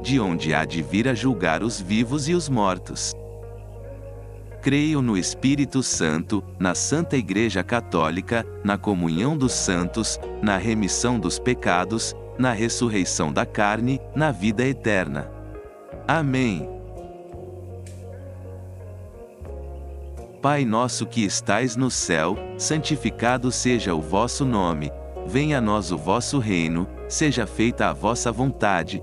de onde há de vir a julgar os vivos e os mortos. Creio no Espírito Santo, na Santa Igreja Católica, na comunhão dos santos, na remissão dos pecados, na ressurreição da carne, na vida eterna. Amém. Pai nosso que estais no céu, santificado seja o vosso nome. Venha a nós o vosso reino, seja feita a vossa vontade,